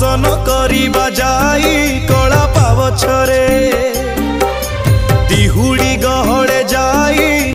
ଦର୍ଶନ କରିବା ଯାଇ କଳା ପାବଛରେ। ତିହୁଡ଼ି ଗହଳେ